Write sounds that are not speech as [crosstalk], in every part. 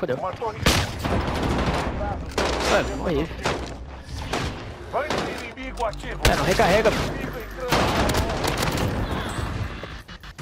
Fodeu. Ué, morri. Não recarrega. Entrando.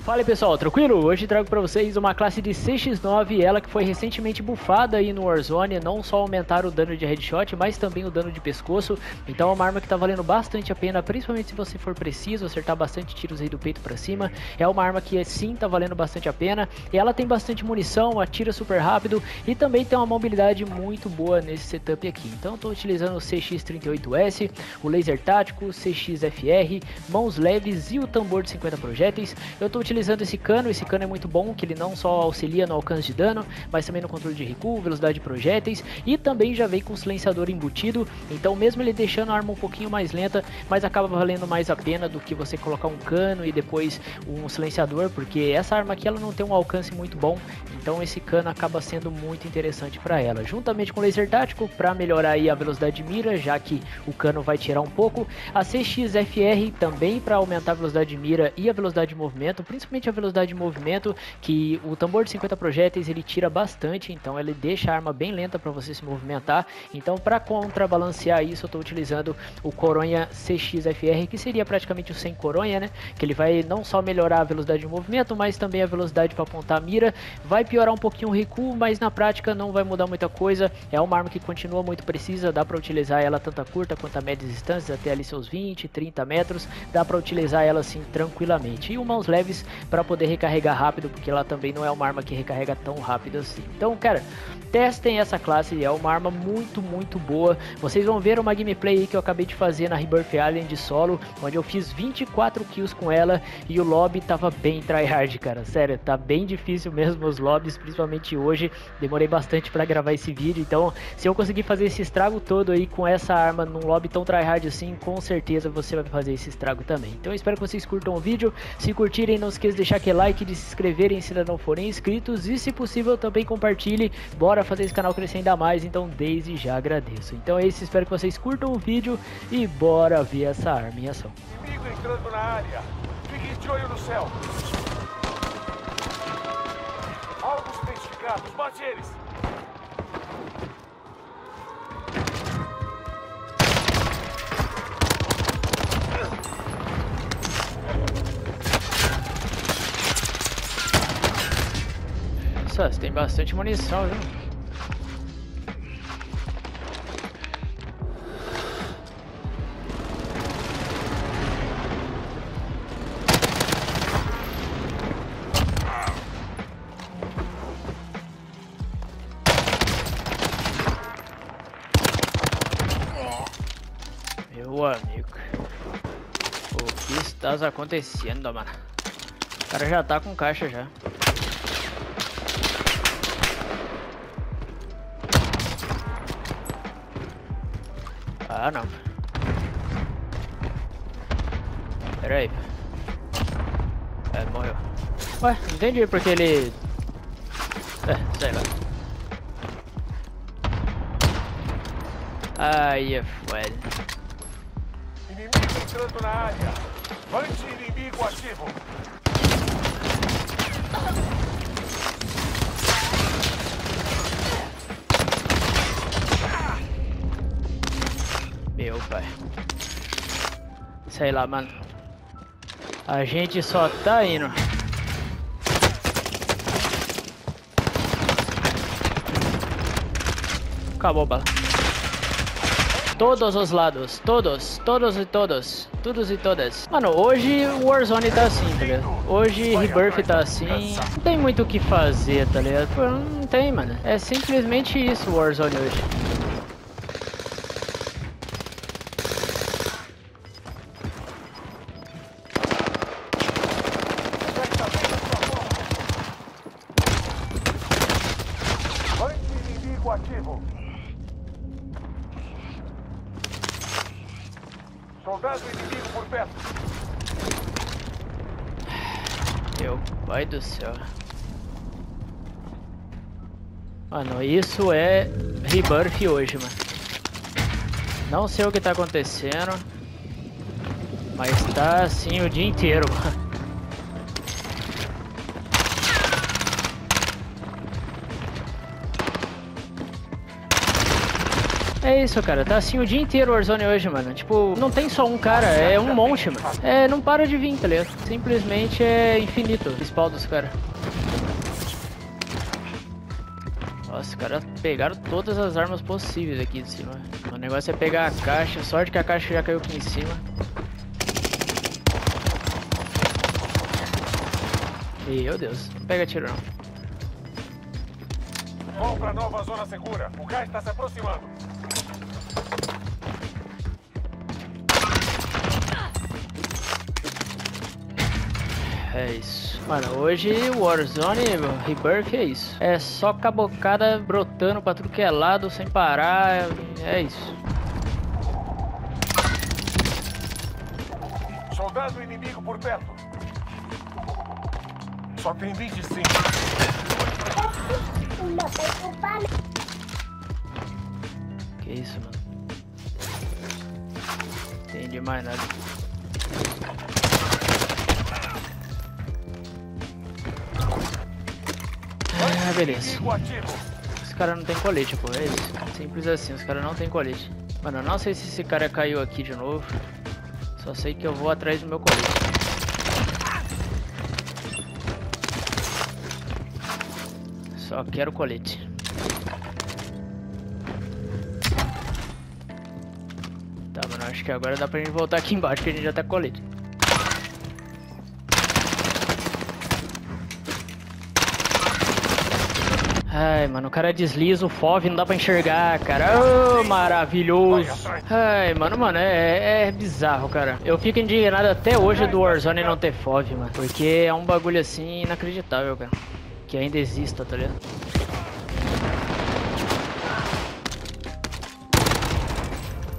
Fala aí pessoal, tranquilo? Hoje trago pra vocês uma classe de CX9, ela que foi recentemente bufada aí no Warzone, não só aumentar o dano de headshot, mas também o dano de pescoço, então é uma arma que tá valendo bastante a pena, principalmente se você for preciso, acertar bastante tiros aí do peito pra cima, é uma arma que sim tá valendo bastante a pena, e ela tem bastante munição, atira super rápido, e também tem uma mobilidade muito boa nesse setup aqui, então eu tô utilizando o CX38S, o laser tático, CXFR, mãos leves e o tambor de 50 projéteis, eu tô utilizando esse cano, esse cano é muito bom, que ele não só auxilia no alcance de dano, mas também no controle de recuo, velocidade de projéteis e também já vem com silenciador embutido, então mesmo ele deixando a arma um pouquinho mais lenta, mas acaba valendo mais a pena do que você colocar um cano e depois um silenciador, porque essa arma aqui ela não tem um alcance muito bom, então esse cano acaba sendo muito interessante para ela, juntamente com o laser tático para melhorar aí a velocidade de mira, já que o cano vai tirar um pouco, a CXFR também para aumentar a velocidade de mira e a velocidade de movimento, principalmente a velocidade de movimento, que o tambor de 50 projéteis ele tira bastante, então ele deixa a arma bem lenta para você se movimentar. Então, para contrabalancear isso, eu estou utilizando o Coronha CXFR, que seria praticamente o 100 Coronha, né? Que ele vai não só melhorar a velocidade de movimento, mas também a velocidade para apontar a mira. Vai piorar um pouquinho o recuo, mas na prática não vai mudar muita coisa. É uma arma que continua muito precisa, dá para utilizar ela tanto a curta quanto a médias distâncias, até ali seus 20, 30 metros. Dá para utilizar ela assim tranquilamente. E o mãos leves para poder recarregar rápido, porque ela também não é uma arma que recarrega tão rápido assim. Então, cara, testem essa classe, é uma arma muito, muito boa. Vocês vão ver uma gameplay que eu acabei de fazer na Rebirth Island de solo, onde eu fiz 24 kills com ela e o lobby tava bem tryhard, cara. Sério, tá bem difícil mesmo os lobbies, principalmente hoje. Demorei bastante para gravar esse vídeo, então se eu conseguir fazer esse estrago todo aí com essa arma num lobby tão tryhard assim, com certeza você vai fazer esse estrago também. Então espero que vocês curtam o vídeo. Se curtirem, não esqueça de deixar aquele like, de se inscreverem se ainda não forem inscritos e se possível também compartilhe. Bora fazer esse canal crescer ainda mais, então desde já agradeço. Então é isso, espero que vocês curtam o vídeo e bora ver essa arma em ação. Inimigo entrando na área. Fiquem de olho no céu. Alvos identificados. Bate eles. Nossa, você tem bastante munição, viu? Meu amigo. O que está acontecendo, mano? O cara já tá com caixa já. Ah, não. É, morreu. Ué, entendi porque ele... É, sei lá. Aí é foda. Inimigo entrando na área. Bande inimigo ativo. Meu pai. Sei lá, mano. A gente só tá indo. Acabou bala. Todos os lados, todos, todos e todos, todos e todas. Mano, hoje Warzone tá assim, tá ligado? Hoje Rebirth tá assim, não tem muito o que fazer, tá ligado? Não tem, mano. É simplesmente isso Warzone hoje. Bande inimigo ativo. Soldado inimigo por perto. Meu pai do céu. Mano, isso é Rebirth hoje, mano. Não sei o que tá acontecendo. Mas tá assim o dia inteiro, mano. É isso, cara. Tá assim o dia inteiro Warzone hoje, mano. Tipo, não tem só um cara, é um monte, mano. É, não para de vir, tá ligado? Simplesmente é infinito o spawn dos caras. Nossa, os caras pegaram todas as armas possíveis aqui de cima. O negócio é pegar a caixa. Sorte que a caixa já caiu aqui em cima. Meu Deus, não pega tiro não. Vão pra nova zona segura. O gás está se aproximando. É isso. Mano, hoje Warzone Rebirth é isso. É só cabocada brotando pra tudo que é lado, sem parar. É isso. Soldado inimigo por perto. Só tem 25. Que isso, mano. Entendi mais nada. Beleza. Os caras não tem colete, pô. É isso. Simples assim, os caras não tem colete. Mano, eu não sei se esse cara caiu aqui de novo. Só sei que eu vou atrás do meu colete. Só quero colete. Tá, mano, acho que agora dá pra gente voltar aqui embaixo que a gente já tá com colete. Ai, mano, o cara desliza o FOV, não dá pra enxergar, cara. Ô, maravilhoso. Ai, mano, mano, é, é bizarro, cara. Eu fico indignado até hoje do Warzone não ter FOV, mano. Porque é um bagulho assim inacreditável, cara. Que ainda exista, tá ligado?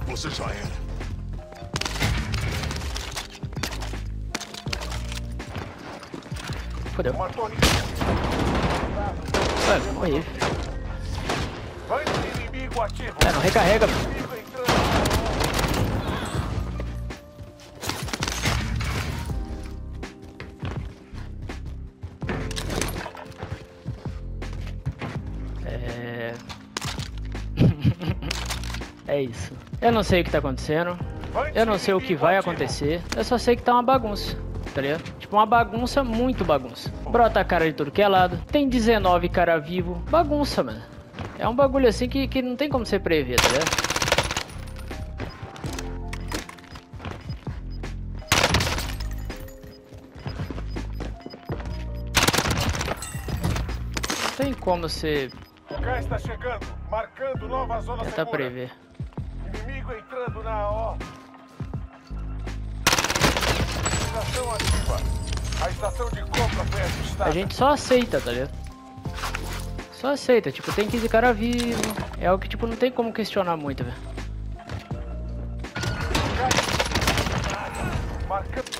Você já era. Fodeu. Mano, morri. É, não [laughs] recarrega, é isso. Eu não sei o que tá acontecendo. Eu não sei o que vai acontecer. Eu só sei que tá uma bagunça. Tá ligado? Tipo, uma bagunça, muito bagunça. Brota cara de tudo que é lado. Tem 19 cara vivo. Bagunça, mano. É um bagulho assim que, que não tem como você prever, tá ligado? Não tem como você O gás está chegando. Marcando nova zona tentar segura. prever. Inimigo entrando na AO. Estação ativa. A estação de compra foi ajustada. A gente só aceita, tá ligado? Só aceita, tipo, tem 15 cara vivo. É algo que, tipo, não tem como questionar muito, velho. Marcando.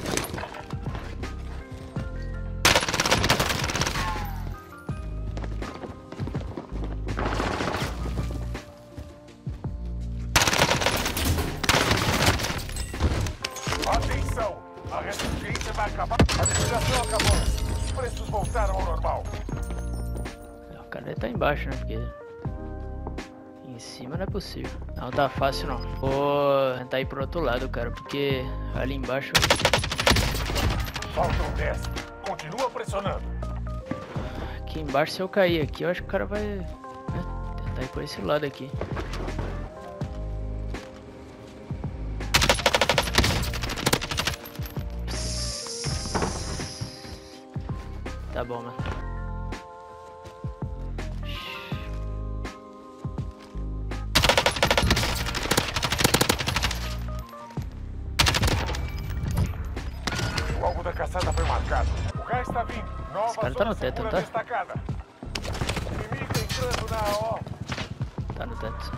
Preços voltaram ao normal. Cara deve tá embaixo, né? Porque. Em cima não é possível. Não tá fácil, não. Vou tentar ir pro outro lado, cara, porque ali embaixo. Faltam 10. Continua pressionando. Aqui embaixo, se eu cair aqui, eu acho que o cara vai. Né, tentar ir por esse lado aqui. Tá bom, mano. O alvo da caçada foi marcado. O gás está vindo. Nova cara tá no teto, não tá? destacada. Inimigo entrando na AO. Tá no teto.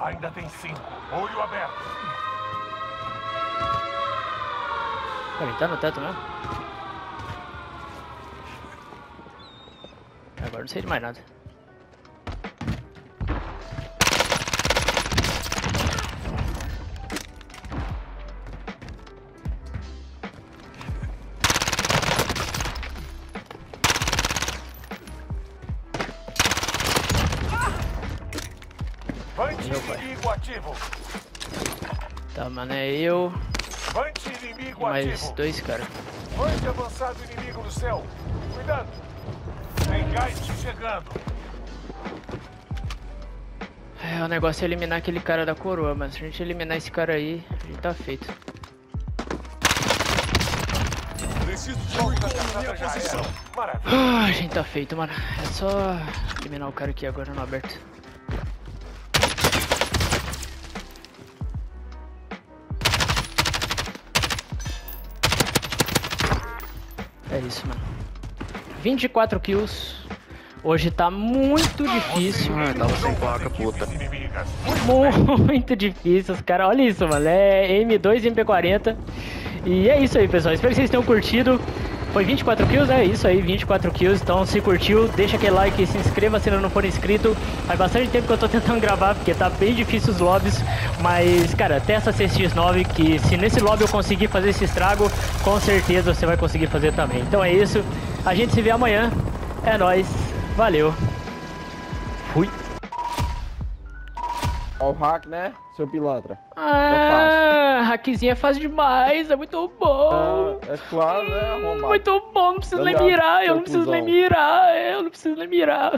Ainda tem cinco. Olho aberto. Ele tá no teto mesmo? Não sei de mais nada. Meu pai. Tá, mano, é eu mais ativo. dois, cara. Vante avançado inimigo no céu. Cuidado. Tem chegando. É, o negócio é eliminar aquele cara da coroa, mas se a gente eliminar esse cara aí, a gente tá feito. Preciso de um minha posição. Maravilha. Ah, a gente tá feito, mano. É só eliminar o cara aqui agora no aberto. É isso, mano. 24 kills. Hoje tá muito difícil. Ah, tava sem placa, puta. Muito difícil, os caras. Olha isso, mano. É M2 e MP40. E é isso aí, pessoal. Espero que vocês tenham curtido. Foi 24 kills, é isso aí, 24 kills. Então, se curtiu, deixa aquele like, se inscreva se ainda não for inscrito. Faz bastante tempo que eu tô tentando [laughs] gravar, porque tá bem difícil os lobbies. Mas, cara, testa CX9, que se nesse lobby eu conseguir fazer esse estrago, com certeza você vai conseguir fazer também. Então é isso. A gente se vê amanhã. É nóis. Valeu. Fui. Ó o hack, né, seu pilantra? Ah, hackzinho é fácil demais, é muito bom. Ah, é claro, né, arrombado. Muito bom, não preciso mirar, eu não preciso mirar, eu não preciso nem mirar.